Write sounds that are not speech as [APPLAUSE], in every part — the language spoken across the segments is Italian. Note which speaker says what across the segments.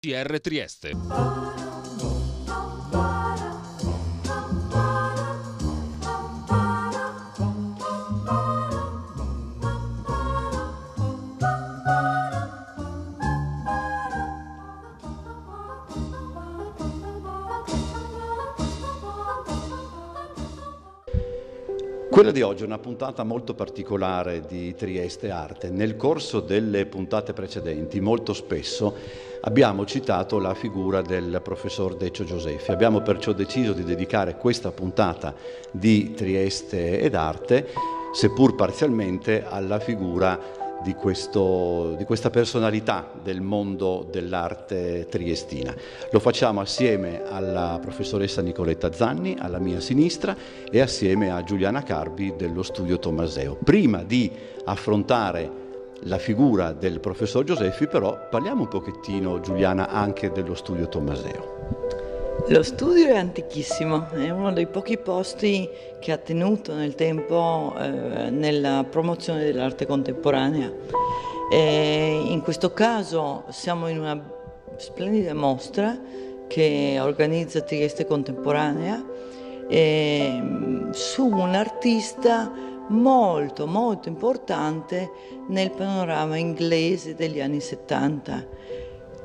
Speaker 1: CR Trieste.
Speaker 2: Quella di oggi è una puntata molto particolare di Trieste Arte. Nel corso delle puntate precedenti, molto spesso, abbiamo citato la figura del professor Decio Gioseffi. Abbiamo perciò deciso di dedicare questa puntata di Trieste ed Arte, seppur parzialmente, alla figura di, questo, di, questa personalità del mondo dell'arte triestina. Lo facciamo assieme alla professoressa Nicoletta Zanni, alla mia sinistra, e assieme a Giuliana Carbi dello studio Tommaseo. Prima di affrontare la figura del professor Gioseffi, però parliamo un pochettino, Giuliana, anche dello studio Tommaseo.
Speaker 3: Lo studio è antichissimo, è uno dei pochi posti che ha tenuto nel tempo eh, nella promozione dell'arte contemporanea. E in questo caso siamo in una splendida mostra che organizza Trieste Contemporanea eh, su un artista molto molto importante nel panorama inglese degli anni 70.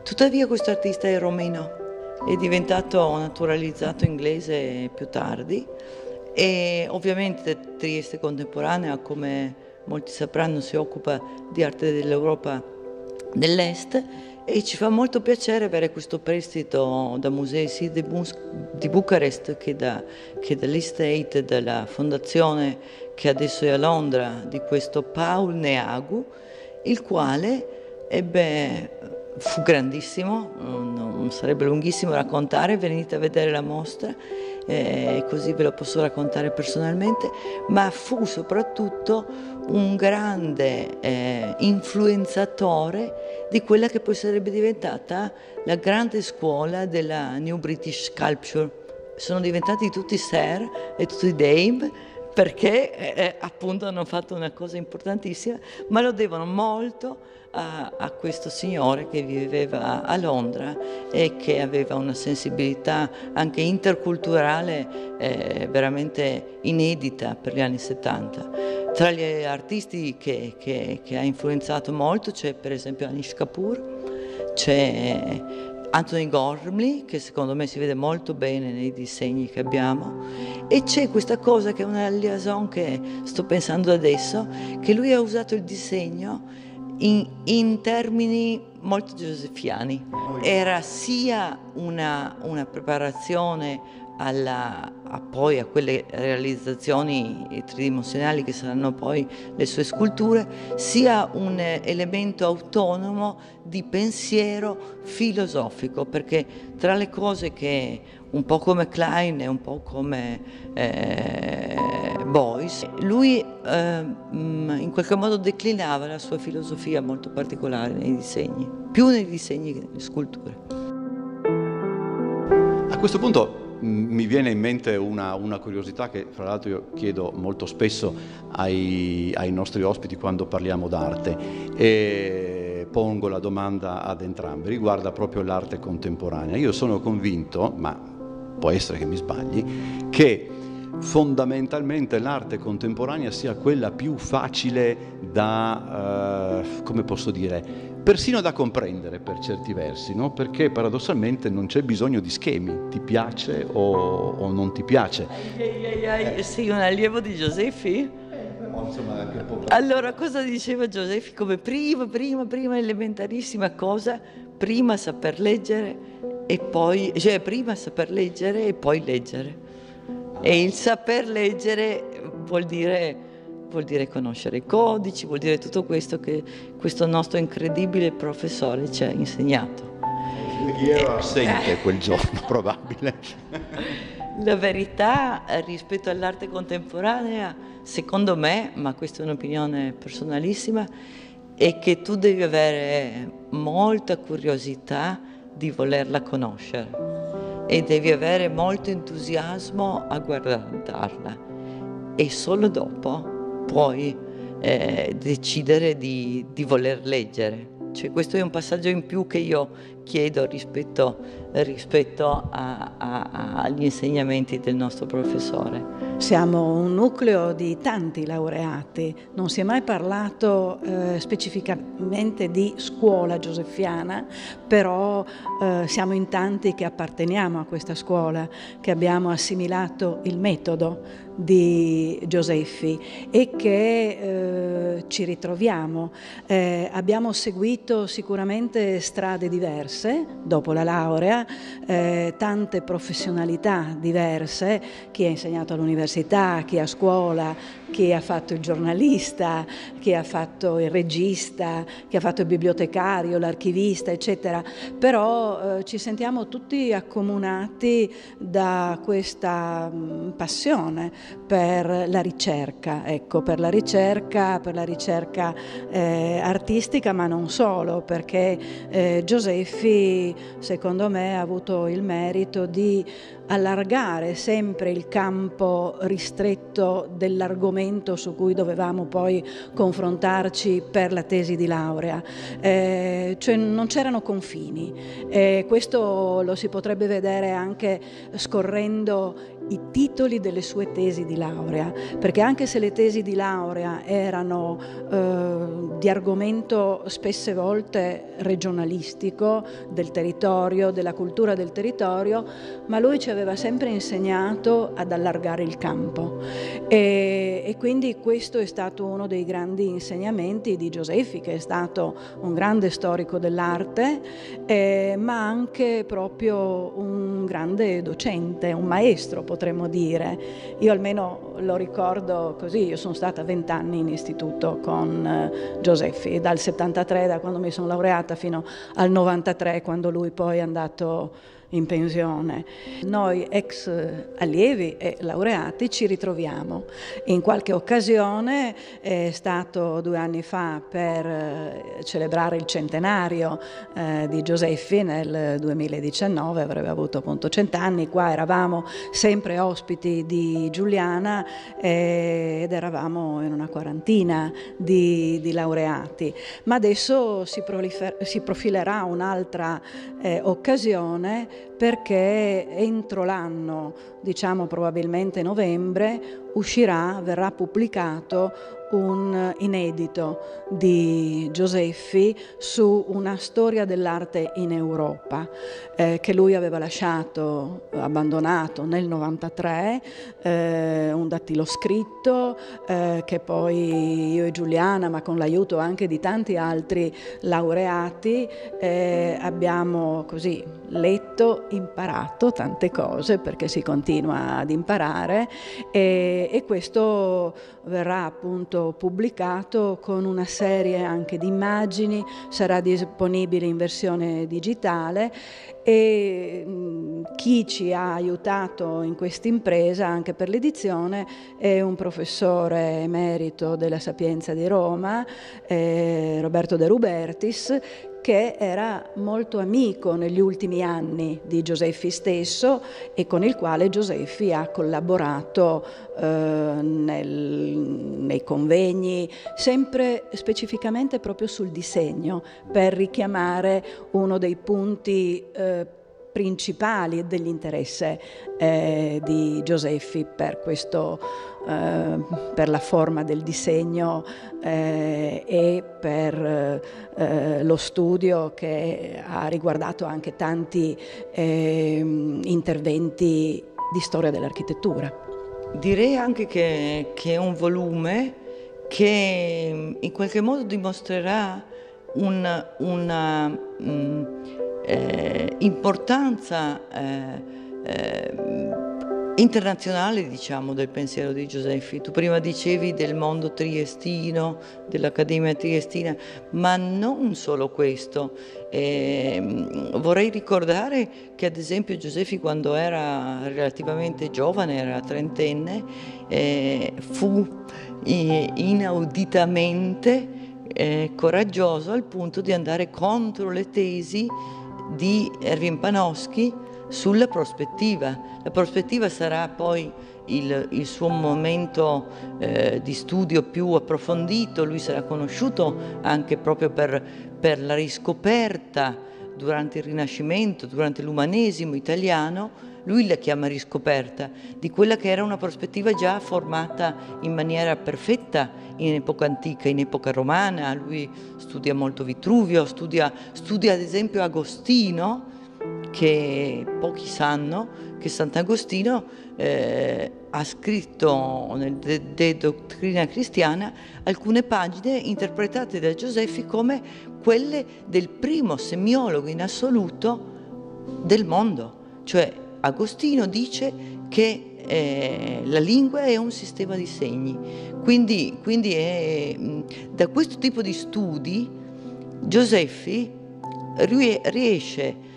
Speaker 3: Tuttavia questo artista è romeno è diventato naturalizzato inglese più tardi e ovviamente Trieste contemporanea, come molti sapranno, si occupa di arte dell'Europa dell'Est e ci fa molto piacere avere questo prestito da musei sia di, Bus- di Bucarest che, da, che dall'Estate, dalla fondazione che adesso è a Londra, di questo Paul Neagu, il quale ebbe fu grandissimo, non sarebbe lunghissimo raccontare, venite a vedere la mostra, eh, così ve lo posso raccontare personalmente, ma fu soprattutto un grande eh, influenzatore di quella che poi sarebbe diventata la grande scuola della New British Sculpture. Sono diventati tutti Sir e tutti Dame perché eh, eh, appunto hanno fatto una cosa importantissima, ma lo devono molto a, a, questo signore che viveva a Londra e che aveva una sensibilità anche interculturale eh, veramente inedita per gli anni 70. Tra gli artisti che, che, che ha influenzato molto c'è per esempio Anish Kapoor, c'è Anthony Gormley, che secondo me si vede molto bene nei disegni che abbiamo, e c'è questa cosa che è una liaison che sto pensando adesso, che lui ha usato il disegno in, in termini molto gioseffiani. Era sia una, una preparazione alla, a poi a quelle realizzazioni tridimensionali che saranno poi le sue sculture, sia un elemento autonomo di pensiero filosofico, perché tra le cose che un po' come Klein e un po' come eh, Boyce, lui eh, in qualche modo declinava la sua filosofia molto particolare nei disegni, più nei disegni che nelle sculture.
Speaker 2: A questo punto mi viene in mente una, una, curiosità che fra l'altro io chiedo molto spesso ai, ai nostri ospiti quando parliamo d'arte e pongo la domanda ad entrambi, riguarda proprio l'arte contemporanea. Io sono convinto, ma può essere che mi sbagli, che fondamentalmente l'arte contemporanea sia quella più facile da, eh, come posso dire, persino da comprendere per certi versi, no? perché paradossalmente non c'è bisogno di schemi, ti piace o, o non ti piace.
Speaker 3: Ai, ai, ai, sei un allievo di Gioseffi? Allora, cosa diceva Gioseffi come prima, prima, prima elementarissima cosa? Prima saper leggere e poi, cioè prima saper leggere e poi leggere. E il saper leggere vuol dire vuol dire conoscere i codici, vuol dire tutto questo che questo nostro incredibile professore ci ha insegnato.
Speaker 2: Chi era assente quel giorno, [LAUGHS] probabile.
Speaker 3: La verità eh, rispetto all'arte contemporanea, secondo me, ma questa è un'opinione personalissima, è che tu devi avere molta curiosità di volerla conoscere e devi avere molto entusiasmo a guardarla e solo dopo puoi eh, decidere di, di, voler leggere. Cioè, questo è un passaggio in più che io chiedo rispetto, rispetto a, a, agli insegnamenti del nostro professore.
Speaker 1: Siamo un nucleo di tanti laureati, non si è mai parlato eh, specificamente di scuola gioseffiana, però eh, siamo in tanti che apparteniamo a questa scuola, che abbiamo assimilato il metodo di Gioseffi e che eh, ci ritroviamo. Eh, abbiamo seguito sicuramente strade diverse dopo la laurea, eh, tante professionalità diverse, chi ha insegnato all'università, chi a scuola, chi ha fatto il giornalista, chi ha fatto il regista, chi ha fatto il bibliotecario, l'archivista, eccetera. Però eh, ci sentiamo tutti accomunati da questa mh, mm, passione per la ricerca, ecco, per la ricerca, per la ricerca eh, artistica, ma non solo, perché eh, Gioseffi, secondo me, ha avuto il merito di allargare sempre il campo ristretto dell'argomento su cui dovevamo poi confrontarci per la tesi di laurea, eh, cioè non c'erano confini. Eh, questo lo si potrebbe vedere anche scorrendo i titoli delle sue tesi di laurea, perché anche se le tesi di laurea erano eh, di argomento spesse volte regionalistico, del territorio, della cultura del territorio, ma lui ci aveva sempre insegnato ad allargare il campo. E, e quindi questo è stato uno dei grandi insegnamenti di Gioseffi, che è stato un grande storico dell'arte, eh, ma anche proprio un grande docente, un maestro potremmo dire. Io almeno lo ricordo così, io sono stata vent'anni in istituto con eh, Gioseffi, dal 73, da quando mi sono laureata, fino al 93, quando lui poi è andato in pensione. Noi ex allievi e laureati ci ritroviamo. In qualche occasione è stato due anni fa per eh, celebrare il centenario eh, di Gioseffi nel 2019, avrebbe avuto appunto cent'anni, qua eravamo sempre ospiti di Giuliana eh, ed eravamo in una quarantina di, di laureati, ma adesso si, si profilerà un'altra eh, occasione perché entro l'anno, diciamo probabilmente novembre, uscirà, verrà pubblicato un inedito di Gioseffi su una storia dell'arte in Europa eh, che lui aveva lasciato, abbandonato nel 93, eh, un dattilo scritto eh, che poi io e Giuliana, ma con l'aiuto anche di tanti altri laureati, eh, abbiamo così letto, imparato tante cose perché si continua ad imparare e e, questo verrà appunto pubblicato con una serie anche di immagini, sarà disponibile in versione digitale e chi ci ha aiutato in questa impresa anche per l'edizione è un professore emerito della Sapienza di Roma, eh, Roberto De Rubertis, che era molto amico negli ultimi anni di Gioseffi stesso e con il quale Gioseffi ha collaborato eh, nel, nei convegni, sempre specificamente proprio sul disegno, per richiamare uno dei punti eh, principali dell'interesse eh, di Gioseffi per, questo, eh, per la forma del disegno eh, e per eh, lo studio che ha riguardato anche tanti ehm, interventi di storia dell'architettura.
Speaker 3: Direi anche che, che, è un volume che in qualche modo dimostrerà una, una mh, mm, eh, importanza eh, eh, internazionale diciamo, del pensiero di Gioseffi. Tu prima dicevi del mondo triestino, dell'Accademia Triestina, ma non solo questo. Eh, vorrei ricordare che ad esempio Gioseffi quando era relativamente giovane, era trentenne, eh, fu inauditamente eh, coraggioso al punto di andare contro le tesi di Erwin Panofsky sulla prospettiva. La prospettiva sarà poi il, il suo momento eh, di studio più approfondito, lui sarà conosciuto anche proprio per, per la riscoperta durante il Rinascimento, durante l'umanesimo italiano, lui la chiama riscoperta, di quella che era una prospettiva già formata in maniera perfetta in epoca antica, in epoca romana, lui studia molto Vitruvio, studia, studia ad esempio Agostino, che pochi sanno che Sant'Agostino eh, ha scritto nel De, Dottrina Cristiana alcune pagine interpretate da Gioseffi come quelle del primo semiologo in assoluto del mondo, cioè Agostino dice che eh, la lingua è un sistema di segni, quindi, quindi è, da questo tipo di studi Gioseffi riesce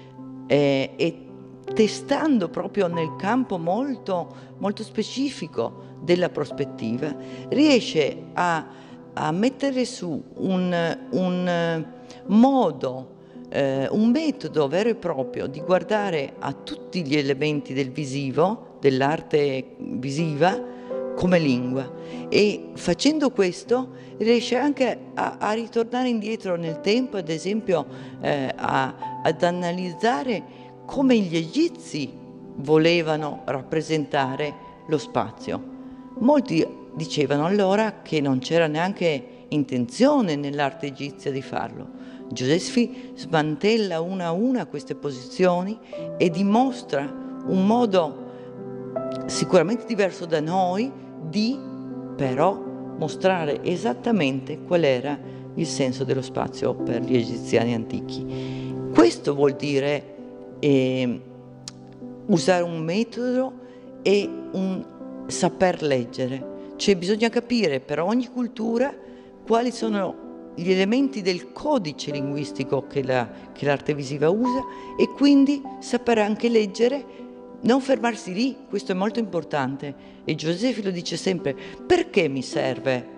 Speaker 3: eh, e testando proprio nel campo molto, molto specifico della prospettiva, riesce a, a mettere su un, un modo eh, un metodo vero e proprio di guardare a tutti gli elementi del visivo, dell'arte visiva, come lingua e facendo questo riesce anche a, a ritornare indietro nel tempo, ad esempio eh, a, ad analizzare come gli egizi volevano rappresentare lo spazio. Molti dicevano allora che non c'era neanche intenzione nell'arte egizia di farlo. Gioseffi smantella una a una queste posizioni e dimostra un modo sicuramente diverso da noi di però mostrare esattamente qual era il senso dello spazio per gli egiziani antichi. Questo vuol dire eh, usare un metodo e un saper leggere, cioè bisogna capire per ogni cultura quali sono gli elementi del codice linguistico che, la, che l'arte visiva usa e quindi saper anche leggere, non fermarsi lì, questo è molto importante. E Giuseppe lo dice sempre, perché mi serve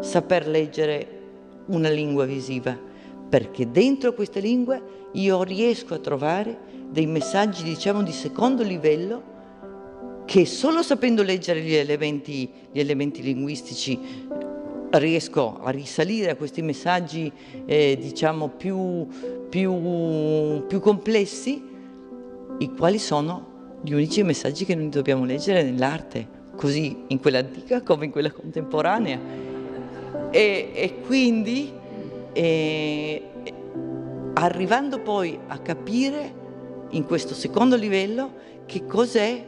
Speaker 3: saper leggere una lingua visiva? Perché dentro questa lingua io riesco a trovare dei messaggi, diciamo, di secondo livello che solo sapendo leggere gli elementi, gli elementi linguistici riesco a risalire a questi messaggi eh, diciamo più, più, più complessi, i quali sono gli unici messaggi che noi dobbiamo leggere nell'arte, così in quella antica come in quella contemporanea. E, e quindi eh, arrivando poi a capire in questo secondo livello che cos'è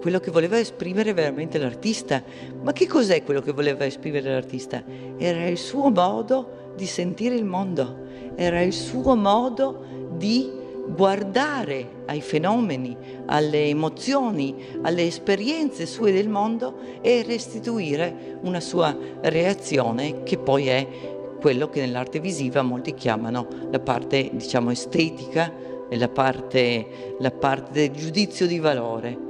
Speaker 3: quello che voleva esprimere veramente l'artista. Ma che cos'è quello che voleva esprimere l'artista? Era il suo modo di sentire il mondo, era il suo modo di guardare ai fenomeni, alle emozioni, alle esperienze sue del mondo e restituire una sua reazione che poi è quello che nell'arte visiva molti chiamano la parte diciamo estetica e la parte, la parte del giudizio di valore.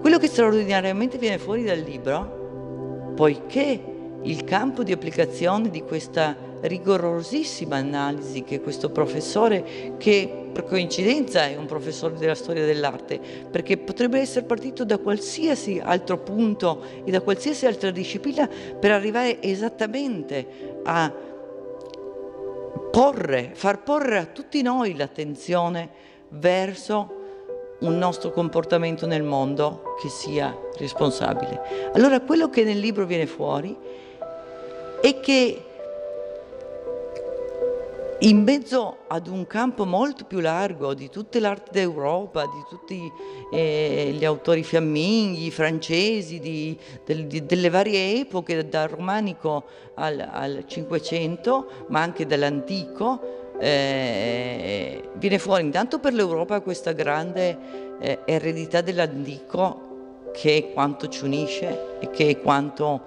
Speaker 3: Quello che straordinariamente viene fuori dal libro, poiché il campo di applicazione di questa rigorosissima analisi che questo professore, che per coincidenza è un professore della storia dell'arte, perché potrebbe essere partito da qualsiasi altro punto e da qualsiasi altra disciplina per arrivare esattamente a porre, far porre a tutti noi l'attenzione verso un nostro comportamento nel mondo che sia responsabile. Allora quello che nel libro viene fuori è che in mezzo ad un campo molto più largo di tutta l'arte d'Europa, di tutti eh, gli autori fiamminghi, francesi, di, del, di, delle varie epoche, dal romanico al, Cinquecento, ma anche dall'antico, eh, viene fuori intanto per l'Europa questa grande eh, eredità dell'antico che è quanto ci unisce e che è quanto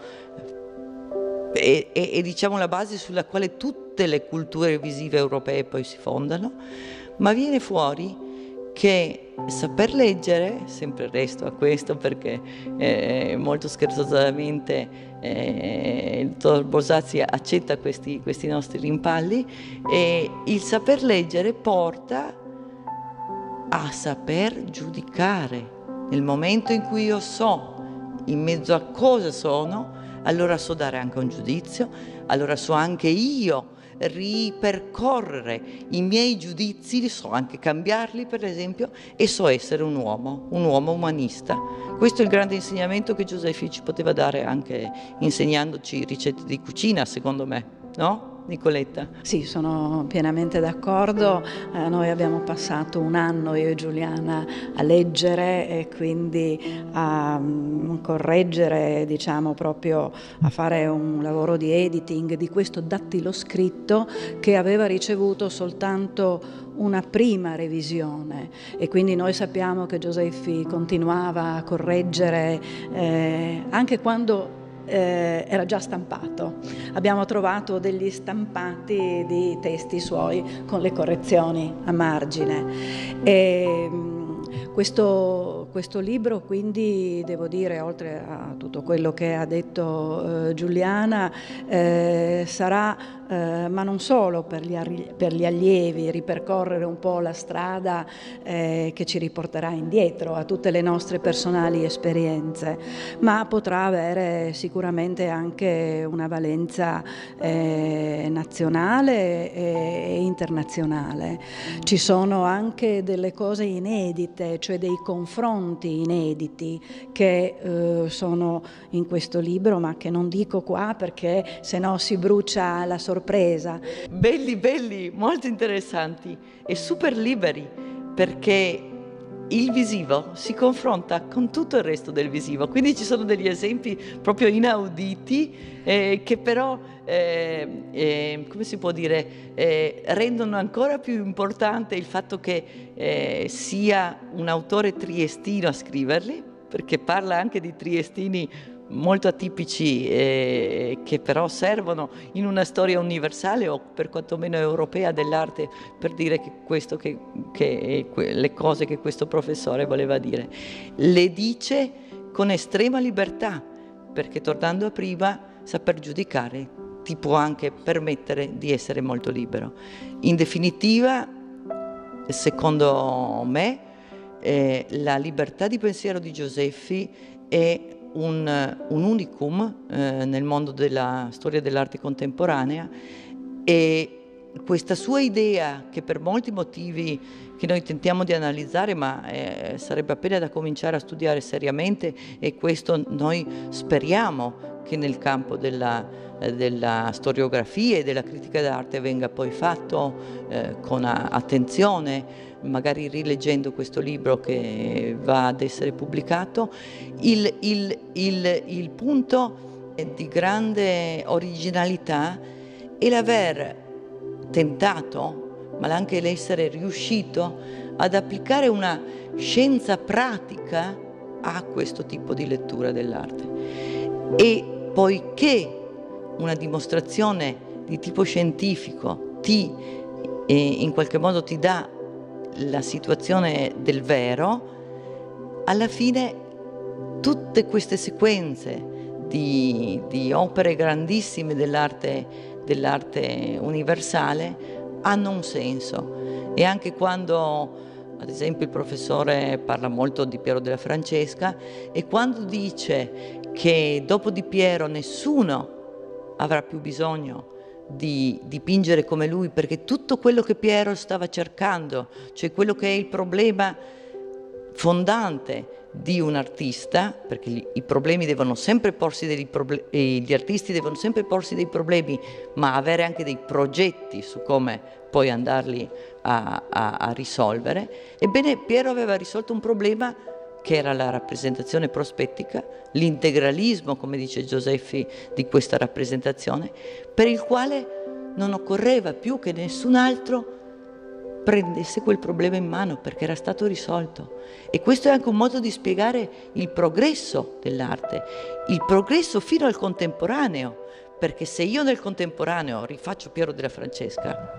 Speaker 3: è, è, è diciamo la base sulla quale tutte le culture visive europee poi si fondano, ma viene fuori che saper leggere, sempre resto a questo perché eh, molto scherzosamente eh, il dottor Bosazzi accetta questi, questi nostri rimpalli, e il saper leggere porta a saper giudicare. Nel momento in cui io so in mezzo a cosa sono, allora so dare anche un giudizio, allora so anche io ripercorrere i miei giudizi, so anche cambiarli per esempio e so essere un uomo, un uomo umanista. Questo è il grande insegnamento che Giuseppi ci poteva dare anche insegnandoci ricette di cucina, secondo me, no? Nicoletta.
Speaker 1: Sì, sono pienamente d'accordo. Eh, noi abbiamo passato un anno, io e Giuliana, a leggere e quindi a um, correggere, diciamo proprio a fare un lavoro di editing di questo dattilo scritto che aveva ricevuto soltanto una prima revisione e quindi noi sappiamo che Gioseffi continuava a correggere eh, anche quando eh, era già stampato. Abbiamo trovato degli stampati di testi suoi con le correzioni a margine. E, questo, questo, libro quindi devo dire, oltre a tutto quello che ha detto eh, Giuliana, eh, sarà eh, ma non solo per gli, per gli, allievi, ripercorrere un po' la strada eh, che ci riporterà indietro a tutte le nostre personali esperienze, ma potrà avere sicuramente anche una valenza eh, nazionale e internazionale. Ci sono anche delle cose inedite, cioè dei confronti inediti che eh, sono in questo libro, ma che non dico qua perché se no si brucia la sorpresa.
Speaker 3: Belli, belli, molto interessanti e super liberi perché il visivo si confronta con tutto il resto del visivo, quindi ci sono degli esempi proprio inauditi eh, che però, eh, eh, come si può dire, eh, rendono ancora più importante il fatto che eh, sia un autore triestino a scriverli, perché parla anche di triestini molto atipici eh, che però servono in una storia universale o per quantomeno europea dell'arte per dire che questo che, che, le cose che questo professore voleva dire. Le dice con estrema libertà perché tornando a prima saper giudicare ti può anche permettere di essere molto libero. In definitiva, secondo me, eh, la libertà di pensiero di Gioseffi è un, un unicum eh, nel mondo della storia dell'arte contemporanea e questa sua idea, che per molti motivi che noi tentiamo di analizzare, ma eh, sarebbe appena da cominciare a studiare seriamente, e questo noi speriamo che nel campo della, della storiografia e della critica d'arte venga poi fatto eh, con attenzione magari rileggendo questo libro che va ad essere pubblicato, il, il, il, il punto di grande originalità è l'aver tentato, ma anche l'essere riuscito ad applicare una scienza pratica a questo tipo di lettura dell'arte. E poiché una dimostrazione di tipo scientifico. Ti, eh, in qualche modo ti dà la situazione del vero, alla fine tutte queste sequenze di, di opere grandissime dell'arte, dell'arte universale hanno un senso. E anche quando ad esempio il professore parla molto di Piero della Francesca e quando dice che dopo di Piero nessuno avrà più bisogno di dipingere come lui, perché tutto quello che Piero stava cercando, cioè quello che è il problema fondante di un artista, perché gli, i problemi devono sempre porsi dei problemi, gli artisti devono sempre porsi dei problemi, ma avere anche dei progetti su come poi andarli a, a, a risolvere. Ebbene, Piero aveva risolto un problema che era la rappresentazione prospettica, l'integralismo, come dice Gioseffi, di questa rappresentazione, per il quale non occorreva più che nessun altro prendesse quel problema in mano perché era stato risolto. E questo è anche un modo di spiegare il progresso dell'arte, il progresso fino al contemporaneo, perché se io nel contemporaneo rifaccio Piero della Francesca,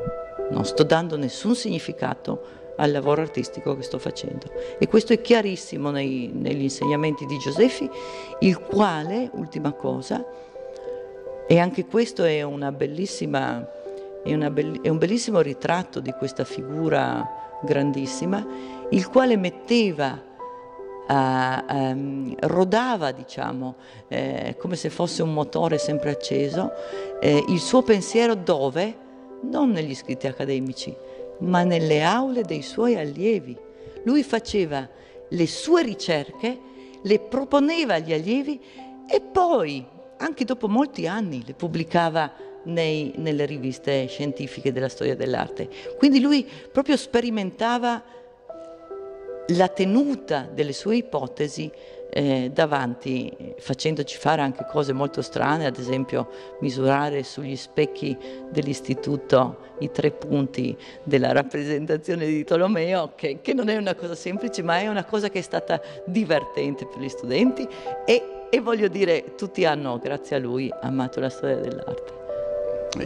Speaker 3: non sto dando nessun significato al lavoro artistico che sto facendo. E questo è chiarissimo nei, negli insegnamenti di Gioseffi, il quale, ultima cosa, e anche questo è, è, una è un bellissimo ritratto di questa figura grandissima, il quale metteva Uh, um, rodava, diciamo, eh, come se fosse un motore sempre acceso, eh, il suo pensiero dove? Non negli scritti accademici, ma nelle aule dei suoi allievi. Lui faceva le sue ricerche, le proponeva agli allievi e poi, anche dopo molti anni, le pubblicava nei, nelle riviste scientifiche della storia dell'arte. Quindi lui proprio sperimentava la tenuta delle sue ipotesi eh, davanti, facendoci fare anche cose molto strane, ad esempio misurare sugli specchi dell'istituto i tre punti della rappresentazione di Tolomeo, che, che non è una cosa semplice, ma è una cosa che è stata divertente per gli studenti e, e voglio dire, tutti hanno, grazie a lui, amato la storia dell'arte.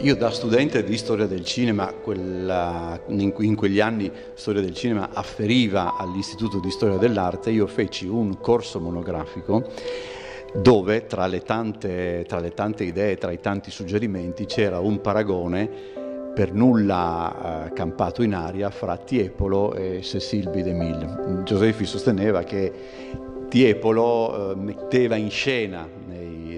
Speaker 2: Io da studente di storia del cinema, quella, in, quegli anni storia del cinema afferiva all'Istituto di Storia dell'Arte, io feci un corso monografico dove tra le tante, tra le tante idee, tra i tanti suggerimenti c'era un paragone per nulla eh, campato in aria fra Tiepolo e Cécile B. DeMille. Gioseffi sosteneva che Tiepolo eh, metteva in scena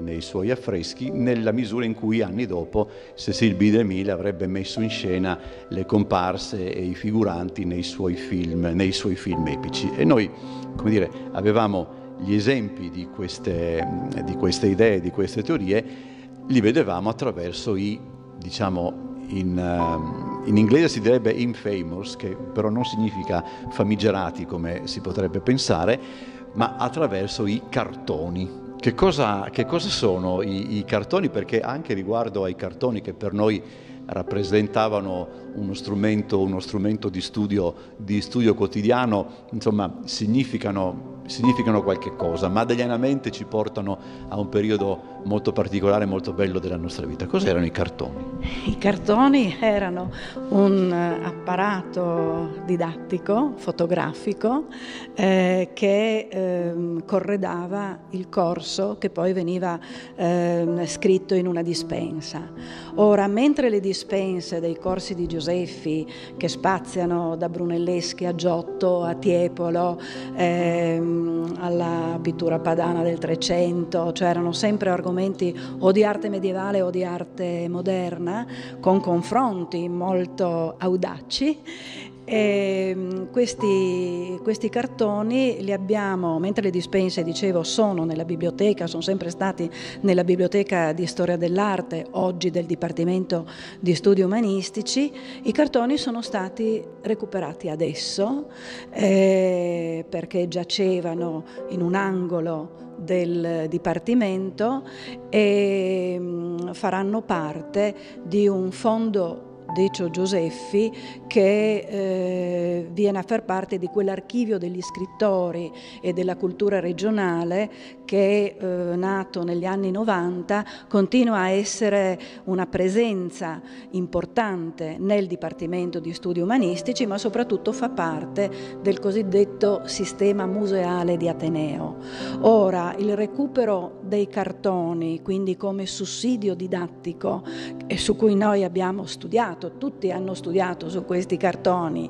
Speaker 2: nei, suoi affreschi nella misura in cui anni dopo Cecil B. DeMille avrebbe messo in scena le comparse e i figuranti nei suoi film, nei suoi film epici. E noi, come dire, avevamo gli esempi di queste, di queste idee, di queste teorie, li vedevamo attraverso i, diciamo, in, uh, in, inglese si direbbe infamous, che però non significa famigerati come si potrebbe pensare, ma attraverso i cartoni. Che cosa, che cosa sono i, i, cartoni? Perché anche riguardo ai cartoni che per noi rappresentavano uno strumento, uno strumento di, studio, di, studio, quotidiano, insomma, significano, significano qualche cosa, ma deglianamente ci portano a un periodo molto particolare, molto bello della nostra vita. Cos'erano i cartoni?
Speaker 1: I cartoni erano un apparato didattico, fotografico, eh, che eh, corredava il corso che poi veniva eh, scritto in una dispensa. Ora, mentre le dispense dei corsi di Gioseffi, che spaziano da Brunelleschi a Giotto, a Tiepolo, ehm, alla pittura padana del Trecento, cioè erano sempre argomenti argomenti o di arte medievale o di arte moderna, con confronti molto audaci. E mm, questi, questi, cartoni li abbiamo, mentre le dispense, dicevo, sono nella biblioteca, sono sempre stati nella biblioteca di storia dell'arte, oggi del Dipartimento di Studi Umanistici, i cartoni sono stati recuperati adesso eh, perché giacevano in un angolo del Dipartimento e mm, faranno parte di un fondo Decio Gioseffi, che eh, viene a far parte di quell'archivio degli scrittori e della cultura regionale che eh, nato negli anni 90 continua a essere una presenza importante nel Dipartimento di Studi Umanistici, ma soprattutto fa parte del cosiddetto sistema museale di Ateneo. Ora, il recupero dei cartoni, quindi come sussidio didattico, su cui noi abbiamo studiato, studiato, tutti hanno studiato su questi cartoni,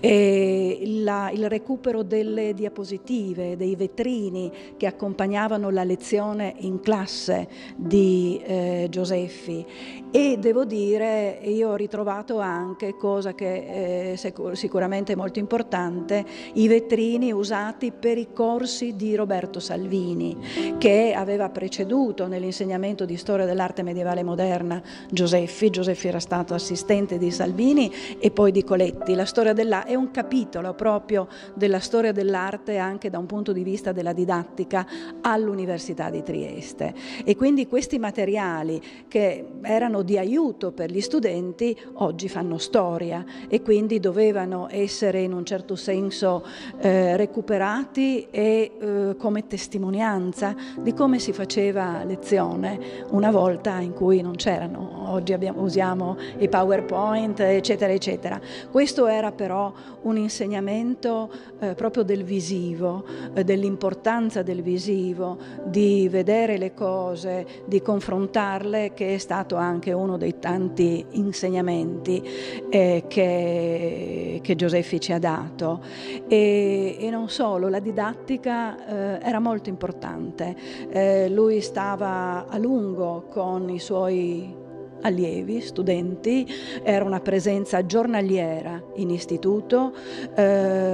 Speaker 1: la, il recupero delle diapositive, dei vetrini che accompagnavano la lezione in classe di eh, Gioseffi e devo dire io ho ritrovato anche, cosa che è sicuramente molto importante, i vetrini usati per i corsi di Roberto Salvini che aveva preceduto nell'insegnamento di storia dell'arte medievale moderna Gioseffi, Gioseffi era stato assistente assistente di Salvini e poi di Coletti. La storia dell'arte è un capitolo proprio della storia dell'arte anche da un punto di vista della didattica all'Università di Trieste. E quindi questi materiali che erano di aiuto per gli studenti oggi fanno storia e quindi dovevano essere in un certo senso eh, recuperati e eh, come testimonianza di come si faceva lezione una volta in cui non c'erano. Oggi abbiamo, usiamo i PowerPoint PowerPoint, eccetera, eccetera. Questo era però un insegnamento eh, proprio del visivo, eh, dell'importanza del visivo, di vedere le cose, di confrontarle, che è stato anche uno dei tanti insegnamenti eh, che, che Gioseffi ci ha dato. E, e non solo, la didattica eh, era molto importante. Eh, lui stava a lungo con i suoi allievi, studenti, era una presenza giornaliera in istituto, eh,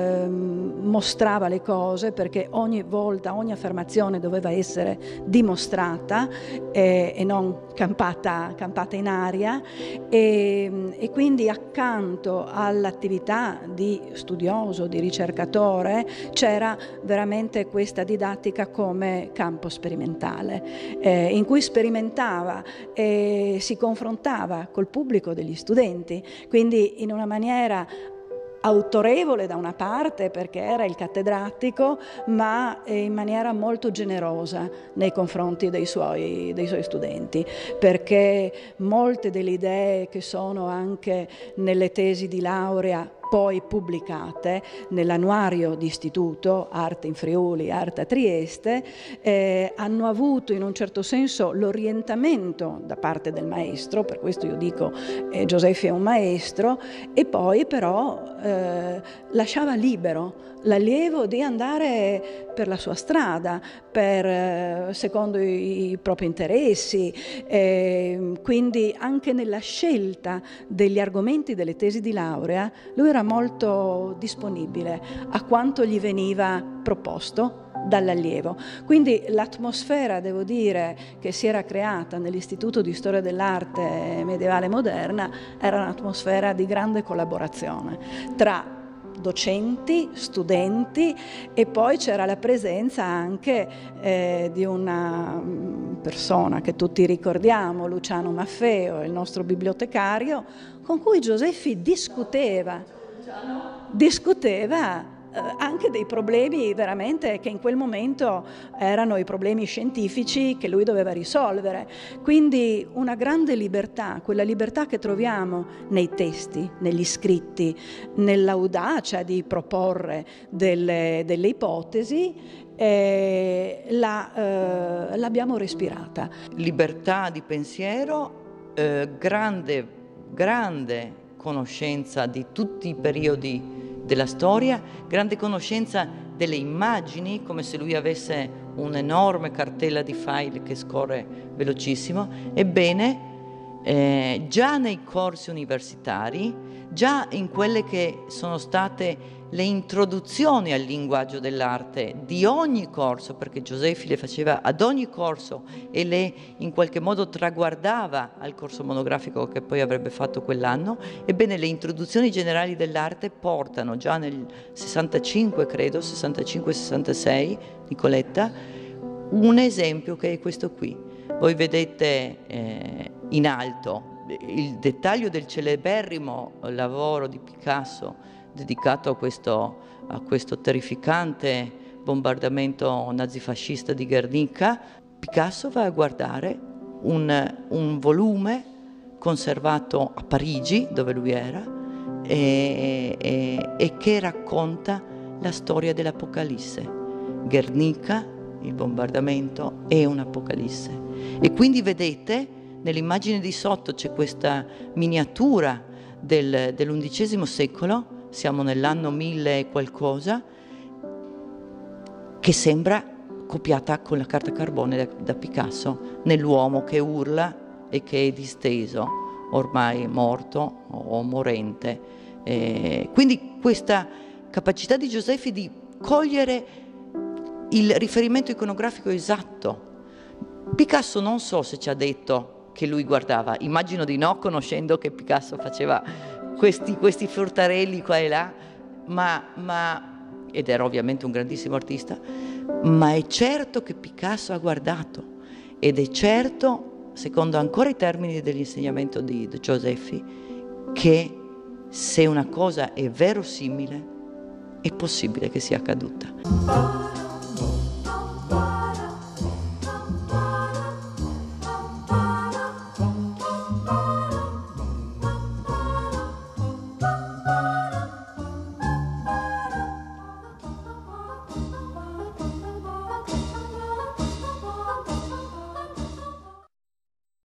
Speaker 1: mostrava le cose perché ogni volta, ogni affermazione doveva essere dimostrata eh, e non campata, campata in aria. E, e quindi accanto all'attività di studioso, di ricercatore, c'era veramente questa didattica come campo sperimentale, eh, in cui sperimentava e si confrontava confrontava col pubblico degli studenti, quindi in una maniera autorevole da una parte perché era il cattedratico, ma in maniera molto generosa nei confronti dei suoi, dei suoi, studenti, perché molte delle idee che sono anche nelle tesi di laurea poi pubblicate nell'annuario di istituto Arte in Friuli, Arte a Trieste, eh, hanno avuto in un certo senso l'orientamento da parte del maestro, per questo io dico eh, Gioseffi è un maestro, e poi però eh, lasciava libero l'allievo di andare per la sua strada, per, eh, secondo i, i, propri interessi, eh, quindi anche nella scelta degli argomenti delle tesi di laurea lui era molto disponibile a quanto gli veniva proposto dall'allievo. Quindi l'atmosfera, devo dire, che si era creata nell'Istituto di Storia dell'Arte medievale moderna era un'atmosfera di grande collaborazione tra docenti, studenti e poi c'era la presenza anche eh, di una mm, persona che tutti ricordiamo, Luciano Maffeo, il nostro bibliotecario, con cui Gioseffi discuteva, discuteva eh, anche dei problemi veramente che in quel momento erano i problemi scientifici che lui doveva risolvere. Quindi una grande libertà, quella libertà che troviamo nei testi, negli scritti, nell'audacia di proporre delle, delle ipotesi eh, la, eh, l'abbiamo respirata.
Speaker 3: Libertà di pensiero, eh, grande, grande conoscenza di tutti i periodi della storia, grande conoscenza delle immagini, come se lui avesse un'enorme cartella di file che scorre velocissimo. Ebbene, eh, già nei corsi universitari, già in quelle che sono state le introduzioni al linguaggio dell'arte di ogni corso, perché Gioseffi le faceva ad ogni corso e le in qualche modo traguardava al corso monografico che poi avrebbe fatto quell'anno, ebbene le introduzioni generali dell'arte portano già nel 65, credo, 65-66, Nicoletta, un esempio che è questo qui. Voi vedete eh, in alto il dettaglio del celeberrimo lavoro di Picasso dedicato a questo, a questo terrificante bombardamento nazifascista di Guernica, Picasso va a guardare un, un volume conservato a Parigi, dove lui era, e, e, e che racconta la storia dell'Apocalisse. Guernica, il bombardamento, è un'Apocalisse. E quindi vedete, nell'immagine di sotto c'è questa miniatura del, dell'undicesimo secolo siamo nell'anno 1000 e qualcosa, che sembra copiata con la carta carbone da, da Picasso, nell'uomo che urla e che è disteso, ormai morto o morente. Eh, quindi questa capacità di Gioseffi di cogliere il riferimento iconografico esatto. Picasso non so se ci ha detto che lui guardava, immagino di no, conoscendo che Picasso faceva questi, questi furtarelli qua e là, ma, ma, ed era ovviamente un grandissimo artista, ma è certo che Picasso ha guardato ed è certo, secondo ancora i termini dell'insegnamento di, Gioseffi, che se una cosa è verosimile, è possibile che sia accaduta.